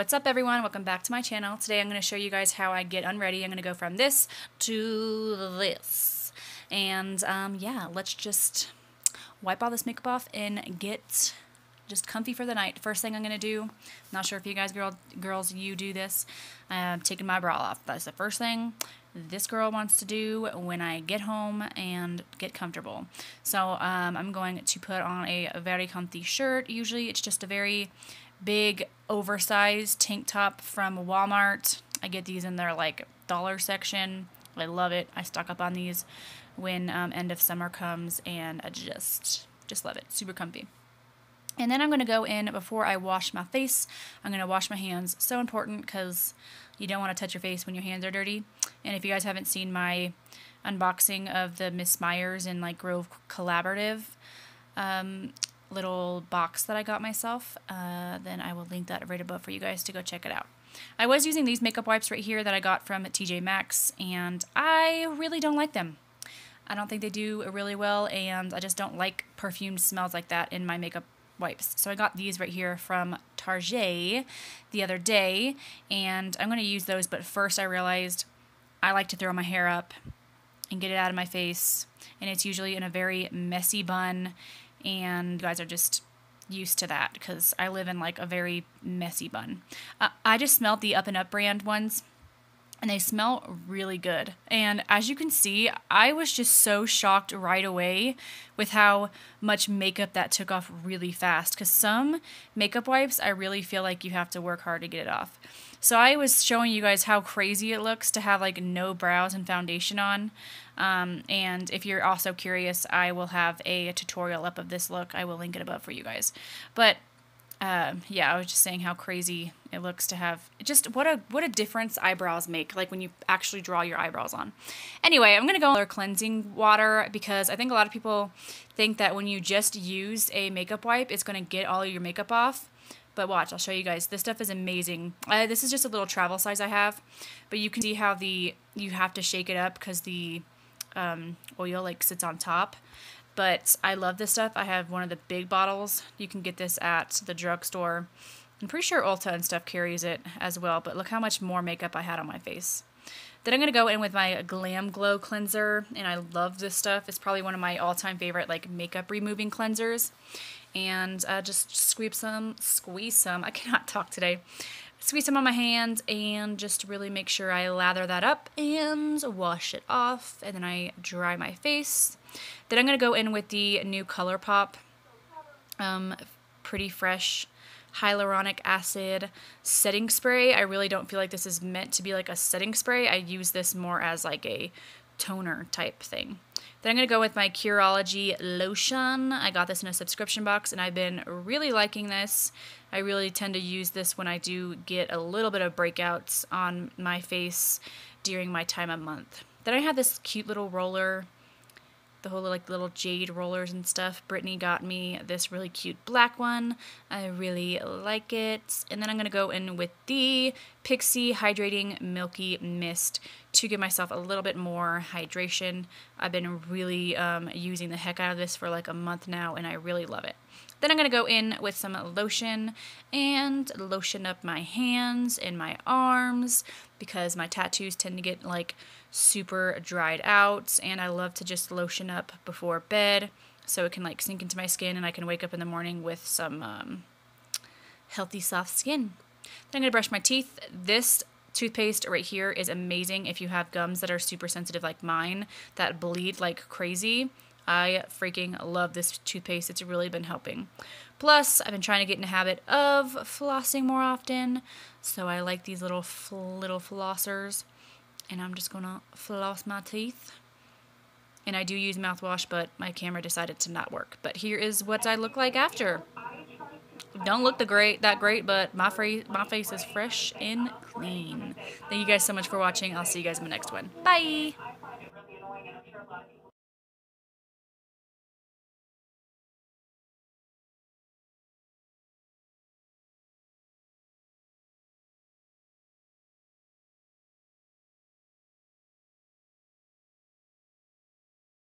What's up everyone? Welcome back to my channel. Today I'm going to show you guys how I get unready. I'm going to go from this to this. And um, yeah, let's just wipe all this makeup off and get just comfy for the night. First thing I'm going to do, not sure if you guys girl, girls, you do this, I'm taking my bra off. That's the first thing this girl wants to do when I get home and get comfortable. So um, I'm going to put on a very comfy shirt. Usually it's just a very big oversized tank top from Walmart. I get these in their like dollar section. I love it. I stock up on these when um, end of summer comes and I just just love it. Super comfy. And then I'm going to go in before I wash my face. I'm going to wash my hands. So important because you don't want to touch your face when your hands are dirty. And if you guys haven't seen my unboxing of the Miss Meyers and like Grove Collaborative um, little box that I got myself, uh, then I will link that right above for you guys to go check it out. I was using these makeup wipes right here that I got from TJ Maxx, and I really don't like them. I don't think they do really well, and I just don't like perfumed smells like that in my makeup wipes. So I got these right here from Target the other day, and I'm going to use those, but first I realized I like to throw my hair up and get it out of my face, and it's usually in a very messy bun, and you guys are just used to that because I live in like a very messy bun. Uh, I just smelled the Up and Up brand ones and they smell really good. And as you can see, I was just so shocked right away with how much makeup that took off really fast because some makeup wipes I really feel like you have to work hard to get it off. So I was showing you guys how crazy it looks to have like no brows and foundation on. Um, and if you're also curious, I will have a, tutorial up of this look. I will link it above for you guys. But uh, yeah, I was just saying how crazy it looks to have just what a what a difference eyebrows make like when you actually draw your eyebrows on. Anyway, I'm gonna go with cleansing water because I think a lot of people think that when you just use a makeup wipe, it's gonna get all your makeup off. But watch, I'll show you guys. This stuff is amazing. Uh, this is just a little travel size I have, but you can see how the you have to shake it up because the um, oil like sits on top. But I love this stuff. I have one of the big bottles. You can get this at the drugstore. I'm pretty sure Ulta and stuff carries it as well, but look how much more makeup I had on my face. Then I'm going to go in with my Glam Glow cleanser, and I love this stuff. It's probably one of my all-time favorite like makeup removing cleansers. And uh, just squeeze some, squeeze some, I cannot talk today. Squeeze some on my hands and just really make sure I lather that up and wash it off. And then I dry my face. Then I'm going to go in with the new ColourPop um, Pretty Fresh hyaluronic acid setting spray. I really don't feel like this is meant to be like a setting spray. I use this more as like a toner type thing. Then I'm going to go with my Curology lotion. I got this in a subscription box and I've been really liking this. I really tend to use this when I do get a little bit of breakouts on my face during my time of month. Then I have this cute little roller the whole like little jade rollers and stuff. Brittany got me this really cute black one. I really like it. And then I'm going to go in with the Pixi Hydrating Milky Mist to give myself a little bit more hydration. I've been really um, using the heck out of this for like a month now and I really love it. Then I'm going to go in with some lotion and lotion up my hands and my arms because my tattoos tend to get like super dried out and I love to just lotion up before bed so it can like sink into my skin and I can wake up in the morning with some um, healthy soft skin. Then I'm going to brush my teeth. This toothpaste right here is amazing if you have gums that are super sensitive like mine that bleed like crazy. I freaking love this toothpaste. It's really been helping. Plus, I've been trying to get in the habit of flossing more often, so I like these little little flossers. And I'm just gonna floss my teeth. And I do use mouthwash, but my camera decided to not work. But here is what I look like after. Don't look the great that great, but my face my face is fresh and clean. Thank you guys so much for watching. I'll see you guys in the next one. Bye.